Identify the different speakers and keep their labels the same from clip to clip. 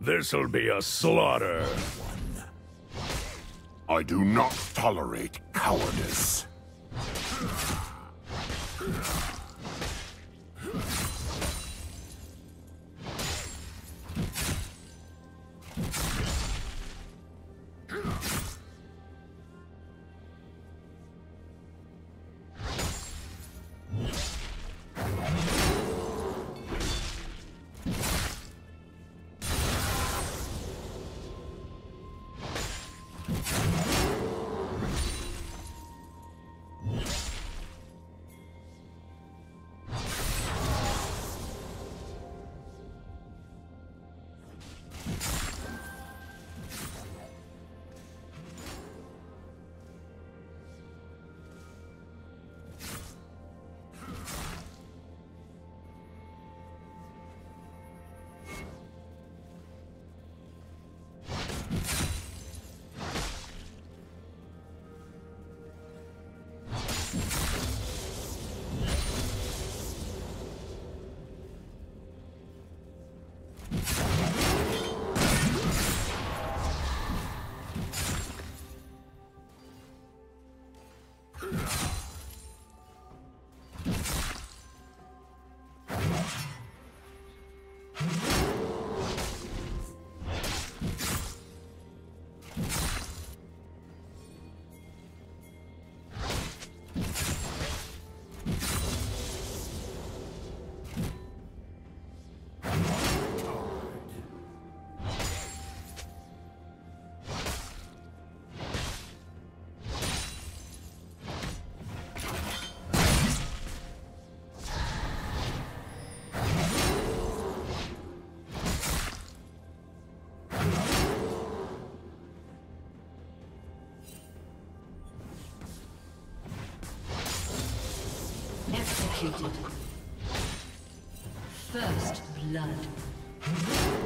Speaker 1: This'll be a slaughter.
Speaker 2: I do not tolerate cowardice.
Speaker 3: First blood.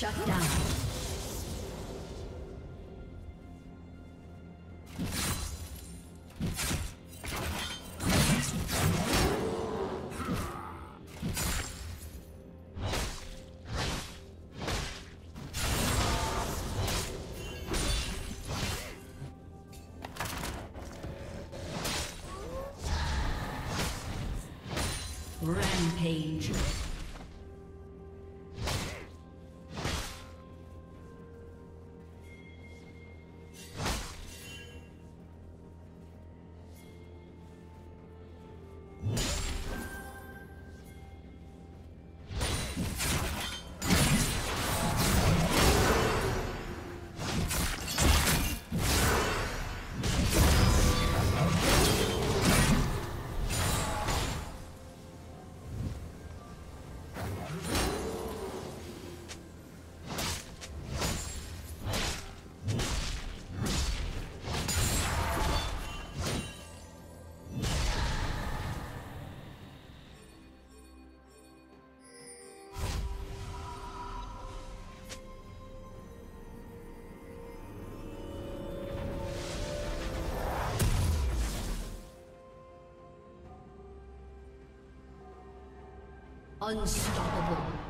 Speaker 3: Shut down. Rampage. Unstoppable.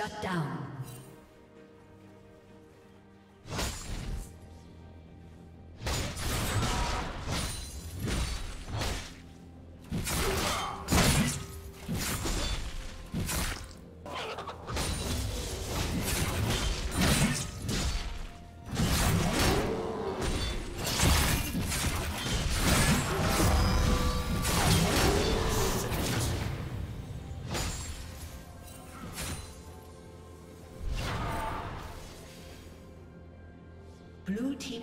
Speaker 3: Shut down.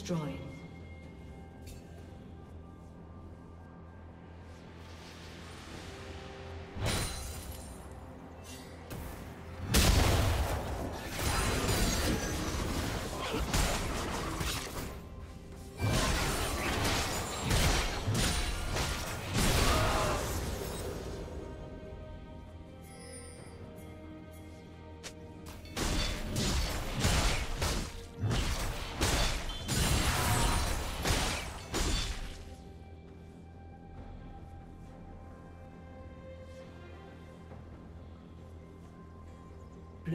Speaker 3: Destroyed.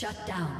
Speaker 3: Shut down.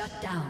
Speaker 3: Shut down.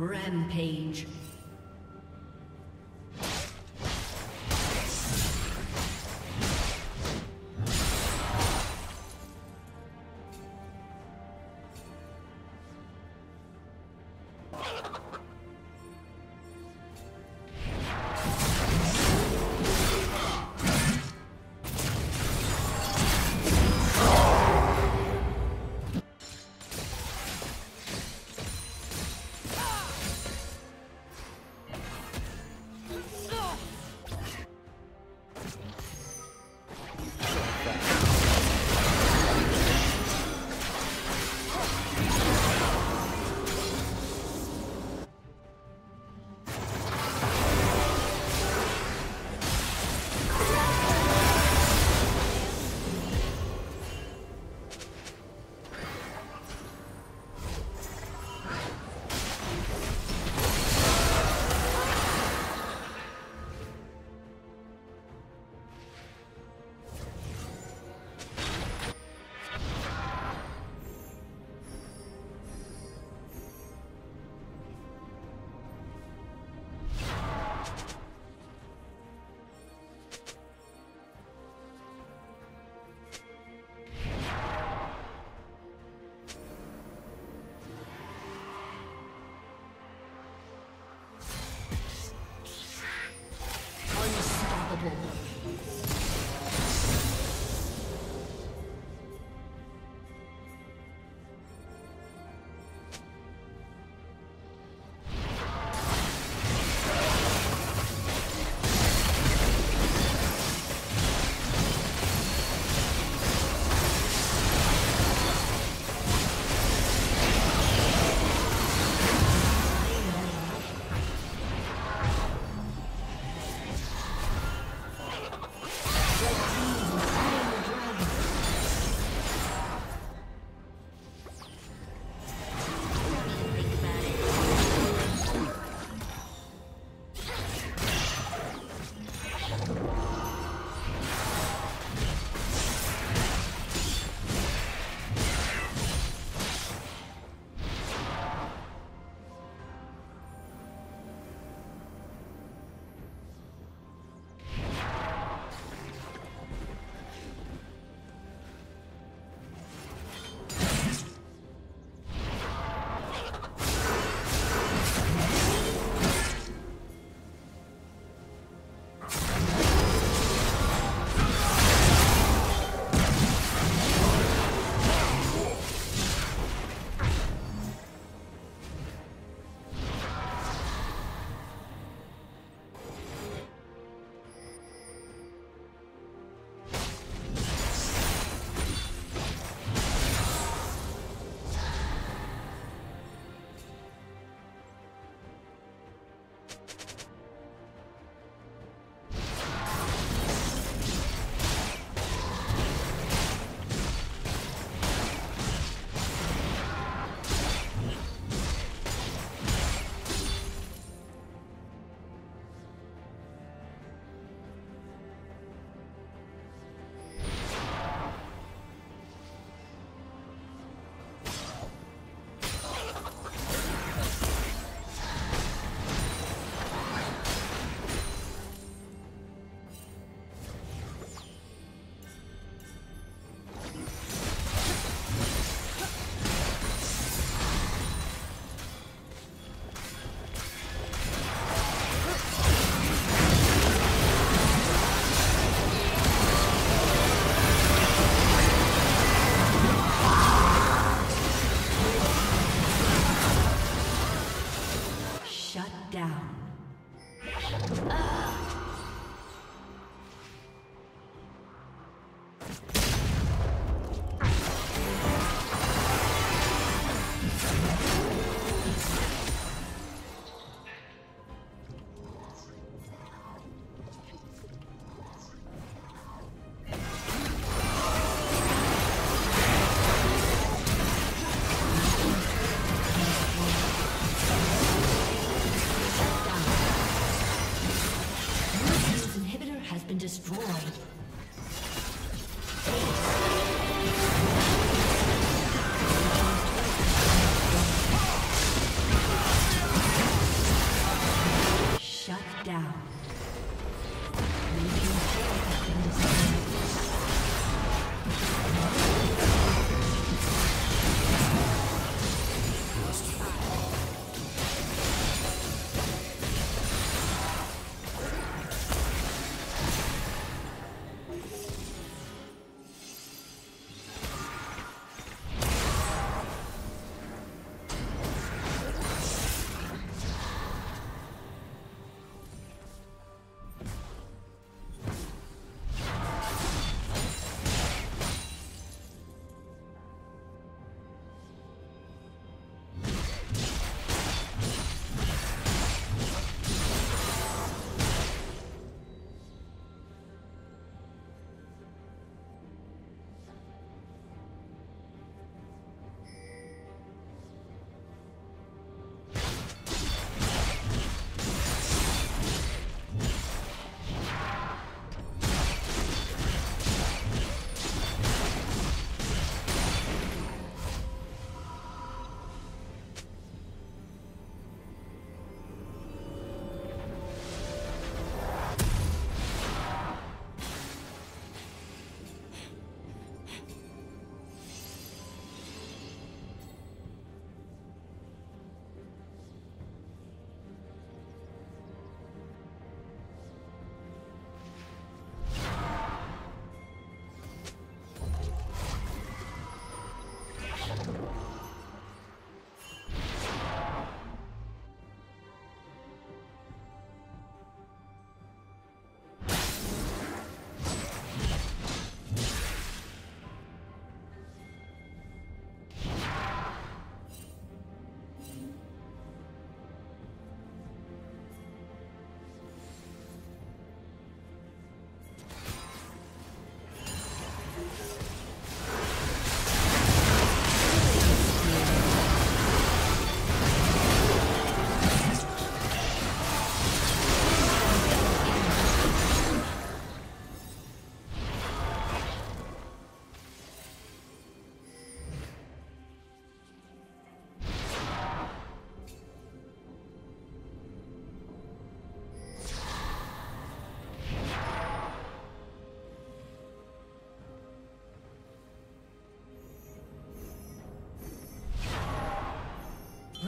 Speaker 3: Rampage.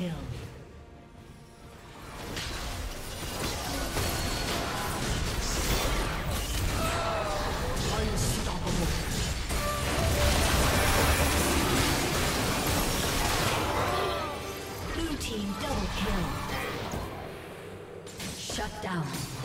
Speaker 3: kill. Team double kill. Shut down.